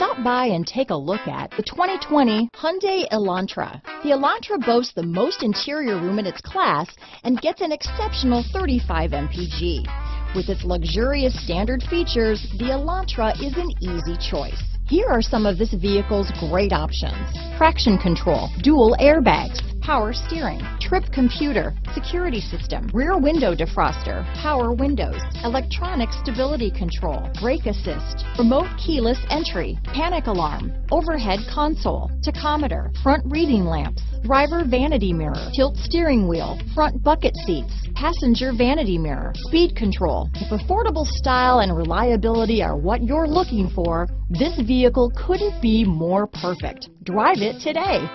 Stop by and take a look at the 2020 Hyundai Elantra. The Elantra boasts the most interior room in its class and gets an exceptional 35 mpg. With its luxurious standard features, the Elantra is an easy choice. Here are some of this vehicle's great options. Traction control, dual airbags, power steering, trip computer, security system, rear window defroster, power windows, electronic stability control, brake assist, remote keyless entry, panic alarm, overhead console, tachometer, front reading lamps, driver vanity mirror, tilt steering wheel, front bucket seats, passenger vanity mirror, speed control. If affordable style and reliability are what you're looking for, this vehicle couldn't be more perfect. Drive it today.